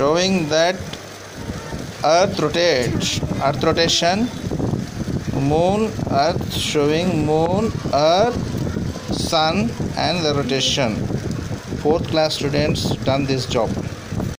showing that earth rotates. Earth rotation. Moon earth showing moon earth sun and the rotation. Fourth class students done this job.